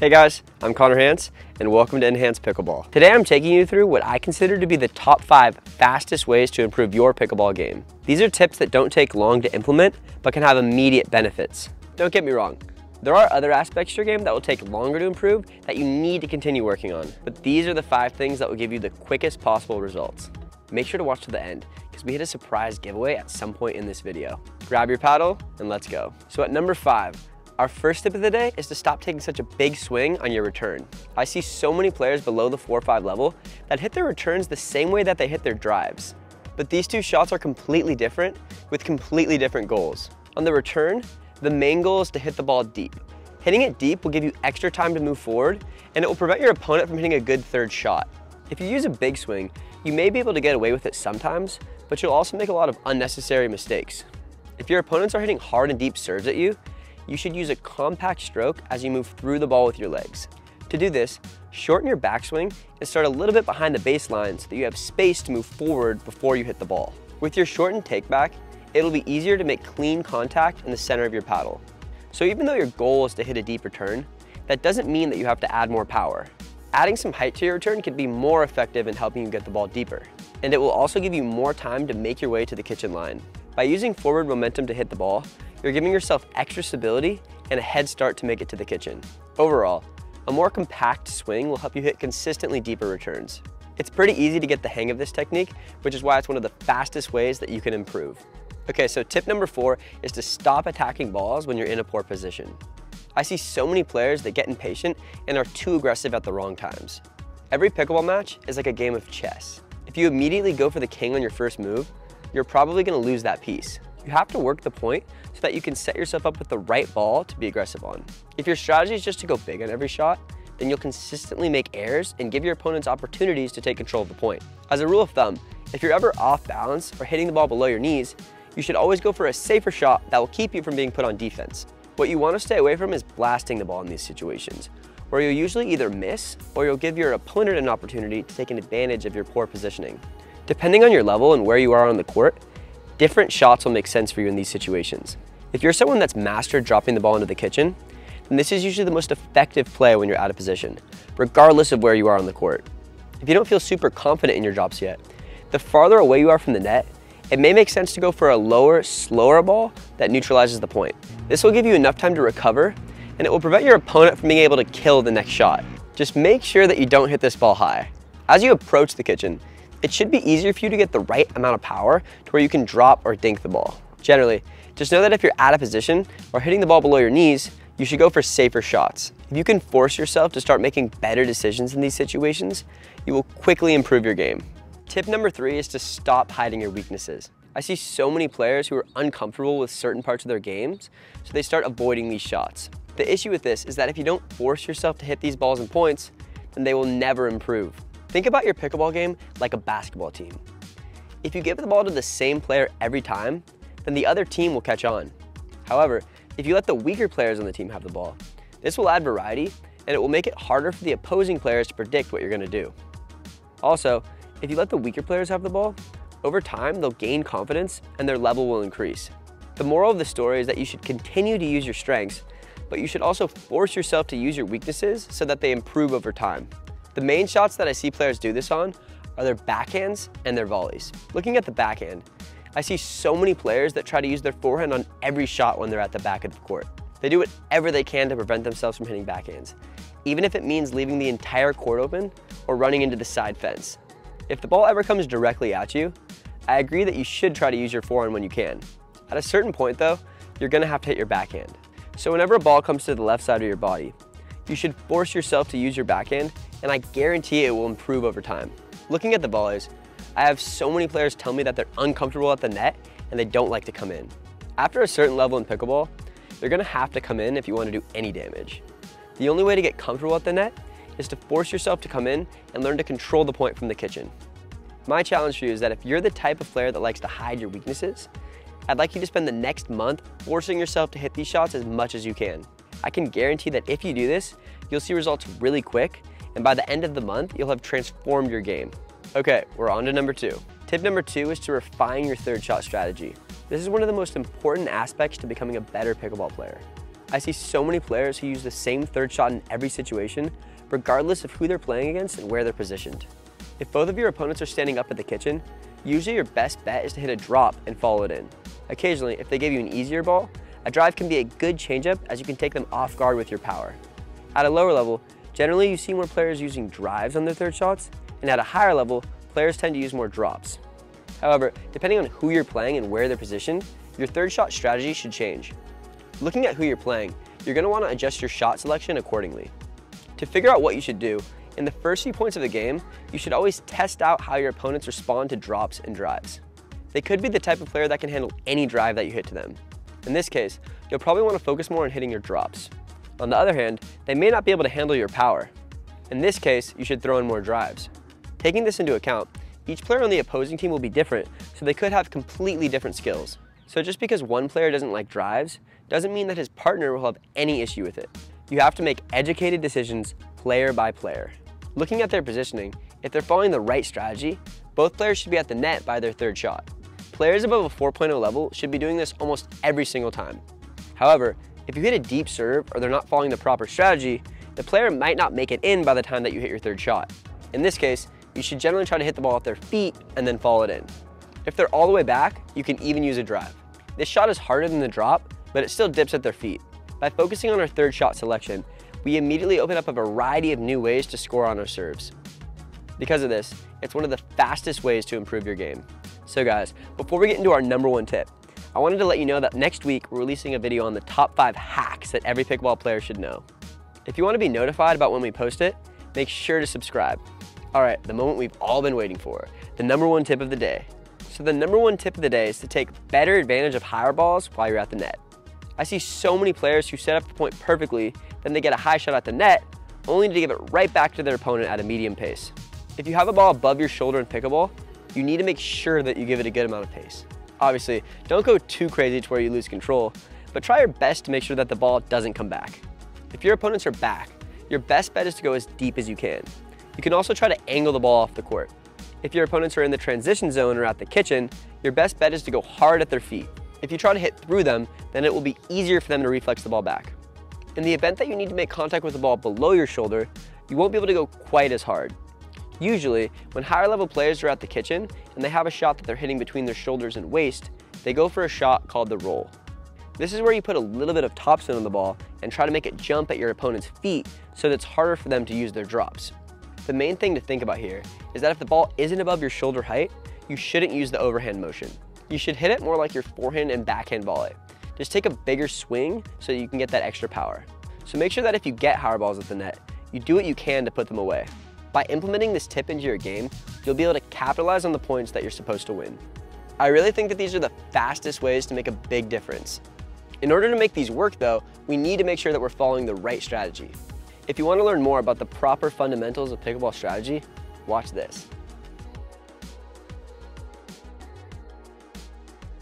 Hey guys, I'm Connor Hans and welcome to Enhance Pickleball. Today I'm taking you through what I consider to be the top five fastest ways to improve your pickleball game. These are tips that don't take long to implement, but can have immediate benefits. Don't get me wrong, there are other aspects to your game that will take longer to improve that you need to continue working on, but these are the five things that will give you the quickest possible results. Make sure to watch to the end because we hit a surprise giveaway at some point in this video. Grab your paddle and let's go. So at number five, our first tip of the day is to stop taking such a big swing on your return. I see so many players below the 4-5 level that hit their returns the same way that they hit their drives. But these two shots are completely different with completely different goals. On the return, the main goal is to hit the ball deep. Hitting it deep will give you extra time to move forward and it will prevent your opponent from hitting a good third shot. If you use a big swing, you may be able to get away with it sometimes, but you'll also make a lot of unnecessary mistakes. If your opponents are hitting hard and deep serves at you, you should use a compact stroke as you move through the ball with your legs. To do this, shorten your backswing and start a little bit behind the baseline so that you have space to move forward before you hit the ball. With your shortened takeback, it'll be easier to make clean contact in the center of your paddle. So even though your goal is to hit a deep return, that doesn't mean that you have to add more power. Adding some height to your return can be more effective in helping you get the ball deeper. And it will also give you more time to make your way to the kitchen line. By using forward momentum to hit the ball, you're giving yourself extra stability and a head start to make it to the kitchen. Overall, a more compact swing will help you hit consistently deeper returns. It's pretty easy to get the hang of this technique, which is why it's one of the fastest ways that you can improve. Okay, so tip number four is to stop attacking balls when you're in a poor position. I see so many players that get impatient and are too aggressive at the wrong times. Every pickleball match is like a game of chess. If you immediately go for the king on your first move, you're probably gonna lose that piece. You have to work the point so that you can set yourself up with the right ball to be aggressive on. If your strategy is just to go big on every shot, then you'll consistently make errors and give your opponents opportunities to take control of the point. As a rule of thumb, if you're ever off balance or hitting the ball below your knees, you should always go for a safer shot that will keep you from being put on defense. What you want to stay away from is blasting the ball in these situations, where you'll usually either miss or you'll give your opponent an opportunity to take an advantage of your poor positioning. Depending on your level and where you are on the court, different shots will make sense for you in these situations. If you're someone that's mastered dropping the ball into the kitchen, then this is usually the most effective play when you're out of position, regardless of where you are on the court. If you don't feel super confident in your drops yet, the farther away you are from the net, it may make sense to go for a lower, slower ball that neutralizes the point. This will give you enough time to recover, and it will prevent your opponent from being able to kill the next shot. Just make sure that you don't hit this ball high. As you approach the kitchen, it should be easier for you to get the right amount of power to where you can drop or dink the ball. Generally, just know that if you're out of position or hitting the ball below your knees, you should go for safer shots. If you can force yourself to start making better decisions in these situations, you will quickly improve your game. Tip number three is to stop hiding your weaknesses. I see so many players who are uncomfortable with certain parts of their games, so they start avoiding these shots. The issue with this is that if you don't force yourself to hit these balls and points, then they will never improve. Think about your pickleball game like a basketball team. If you give the ball to the same player every time, then the other team will catch on. However, if you let the weaker players on the team have the ball, this will add variety and it will make it harder for the opposing players to predict what you're gonna do. Also, if you let the weaker players have the ball, over time they'll gain confidence and their level will increase. The moral of the story is that you should continue to use your strengths, but you should also force yourself to use your weaknesses so that they improve over time. The main shots that I see players do this on are their backhands and their volleys. Looking at the backhand, I see so many players that try to use their forehand on every shot when they're at the back of the court. They do whatever they can to prevent themselves from hitting backhands, even if it means leaving the entire court open or running into the side fence. If the ball ever comes directly at you, I agree that you should try to use your forehand when you can. At a certain point though, you're gonna have to hit your backhand. So whenever a ball comes to the left side of your body, you should force yourself to use your backhand and I guarantee it will improve over time. Looking at the volleys, I have so many players tell me that they're uncomfortable at the net and they don't like to come in. After a certain level in pickleball, they're gonna have to come in if you wanna do any damage. The only way to get comfortable at the net is to force yourself to come in and learn to control the point from the kitchen. My challenge for you is that if you're the type of player that likes to hide your weaknesses, I'd like you to spend the next month forcing yourself to hit these shots as much as you can. I can guarantee that if you do this, you'll see results really quick and by the end of the month, you'll have transformed your game. Okay, we're on to number two. Tip number two is to refine your third shot strategy. This is one of the most important aspects to becoming a better pickleball player. I see so many players who use the same third shot in every situation, regardless of who they're playing against and where they're positioned. If both of your opponents are standing up at the kitchen, usually your best bet is to hit a drop and follow it in. Occasionally, if they give you an easier ball, a drive can be a good changeup as you can take them off guard with your power. At a lower level, generally you see more players using drives on their third shots, and at a higher level, players tend to use more drops. However, depending on who you're playing and where they're positioned, your third shot strategy should change. Looking at who you're playing, you're going to want to adjust your shot selection accordingly. To figure out what you should do, in the first few points of the game, you should always test out how your opponents respond to drops and drives. They could be the type of player that can handle any drive that you hit to them. In this case, you'll probably want to focus more on hitting your drops. On the other hand, they may not be able to handle your power. In this case, you should throw in more drives. Taking this into account, each player on the opposing team will be different, so they could have completely different skills. So just because one player doesn't like drives, doesn't mean that his partner will have any issue with it. You have to make educated decisions player by player. Looking at their positioning, if they're following the right strategy, both players should be at the net by their third shot. Players above a 4.0 level should be doing this almost every single time. However, if you hit a deep serve or they're not following the proper strategy, the player might not make it in by the time that you hit your third shot. In this case, you should generally try to hit the ball at their feet and then follow it in. If they're all the way back, you can even use a drive. This shot is harder than the drop, but it still dips at their feet. By focusing on our third shot selection, we immediately open up a variety of new ways to score on our serves. Because of this, it's one of the fastest ways to improve your game. So guys, before we get into our number one tip, I wanted to let you know that next week we're releasing a video on the top five hacks that every pickleball player should know. If you want to be notified about when we post it, make sure to subscribe. All right, the moment we've all been waiting for, the number one tip of the day. So the number one tip of the day is to take better advantage of higher balls while you're at the net. I see so many players who set up the point perfectly, then they get a high shot at the net, only to give it right back to their opponent at a medium pace. If you have a ball above your shoulder in pickleball, you need to make sure that you give it a good amount of pace. Obviously, don't go too crazy to where you lose control, but try your best to make sure that the ball doesn't come back. If your opponents are back, your best bet is to go as deep as you can. You can also try to angle the ball off the court. If your opponents are in the transition zone or at the kitchen, your best bet is to go hard at their feet. If you try to hit through them, then it will be easier for them to reflex the ball back. In the event that you need to make contact with the ball below your shoulder, you won't be able to go quite as hard. Usually, when higher level players are at the kitchen and they have a shot that they're hitting between their shoulders and waist, they go for a shot called the roll. This is where you put a little bit of topspin on the ball and try to make it jump at your opponent's feet so that it's harder for them to use their drops. The main thing to think about here is that if the ball isn't above your shoulder height, you shouldn't use the overhand motion. You should hit it more like your forehand and backhand volley. Just take a bigger swing so you can get that extra power. So make sure that if you get higher balls at the net, you do what you can to put them away. By implementing this tip into your game, you'll be able to capitalize on the points that you're supposed to win. I really think that these are the fastest ways to make a big difference. In order to make these work though, we need to make sure that we're following the right strategy. If you want to learn more about the proper fundamentals of pickleball strategy, watch this.